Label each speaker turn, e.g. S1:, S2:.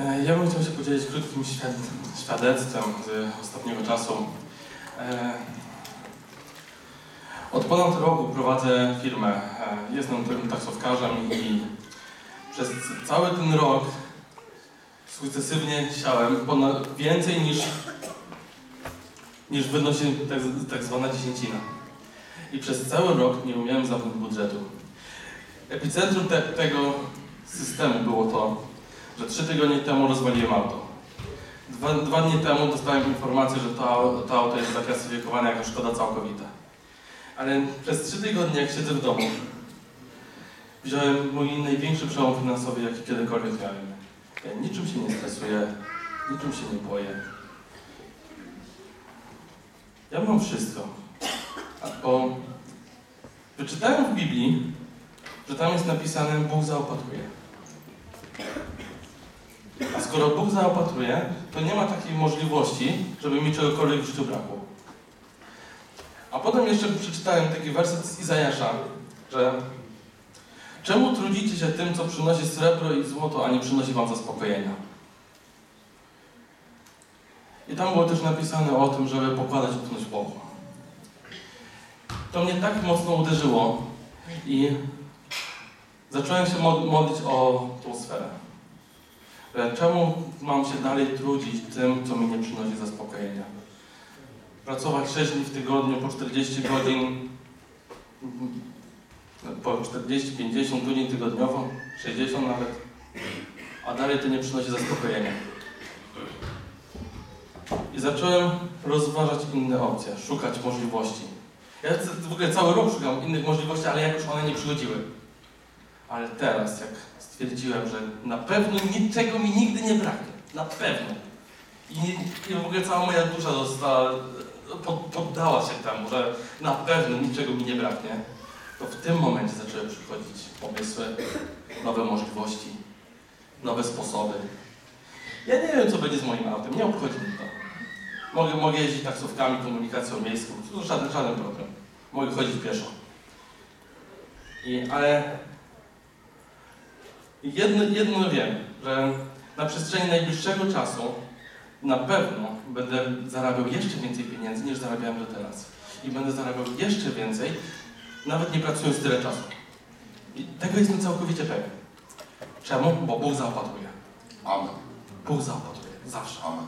S1: E, Ja bym chciał się podzielić krótkim świad- świadectwem z ostatniego czasu. E, Od ponad roku prowadzę firmę. E, Jestem tym taksówkarzem i przez cały ten rok sukcesywnie siałem ponad więcej niż, niż wynosi tak, tak zwana dziesięcina. I przez cały rok nie umiałem zamknąć budżetu. Epicentrum te, tego systemu było to, że trzy tygodnie temu rozwaliłem auto. Dwa, dwa dni temu dostałem informację, że to, to auto jest zaklasyfikowane jako szkoda całkowita. Ale przez trzy tygodnie, jak siedzę w domu, wziąłem mój największy przełom finansowy, jaki kiedykolwiek miałem. Ja niczym się nie stresuję, niczym się nie boję. Ja mam wszystko. A bo wyczytałem w Biblii, że tam jest napisane Bóg zaopatruje. Skoro Bóg zaopatruje, to nie ma takiej możliwości, żeby mi czegokolwiek w życiu brakło. A potem jeszcze przeczytałem taki werset z Izajasza, że czemu trudzicie się tym, co przynosi srebro i złoto, a nie przynosi wam zaspokojenia? I tam było też napisane o tym, żeby pokładać ufność Bogu. To mnie tak mocno uderzyło i zacząłem się mod- modlić o tą sferę. Że Czemu mam się dalej trudzić tym, co mi nie przynosi zaspokojenia? Pracować 6 dni w tygodniu po 40 godzin, po 40-50 godzin tygodniowo, 60 nawet, a dalej to nie przynosi zaspokojenia. I zacząłem rozważać inne opcje, szukać możliwości. Ja w ogóle cały rok szukam innych możliwości, ale jakoś one nie przychodziły. Ale teraz, jak stwierdziłem, że na pewno niczego mi nigdy nie braknie. Na pewno. I, i w ogóle cała moja dusza została, pod, poddała się temu, że na pewno niczego mi nie braknie. To w tym momencie zaczęły przychodzić pomysły, nowe możliwości, nowe sposoby. Ja nie wiem, co będzie z moim autem, nie obchodzi mnie to. Mogę, mogę jeździć taksówkami, komunikacją miejską, to żaden, żaden problem. Mogę chodzić pieszo. I, ale jedno, jedno wiem, że na przestrzeni najbliższego czasu na pewno będę zarabiał jeszcze więcej pieniędzy niż zarabiałem do teraz. I będę zarabiał jeszcze więcej, nawet nie pracując tyle czasu. I tego jestem całkowicie pewien. Czemu? Bo Bóg zaopatruje.
S2: Amen.
S1: Bóg zaopatruje. Zawsze.
S2: Amen.
S1: Amen.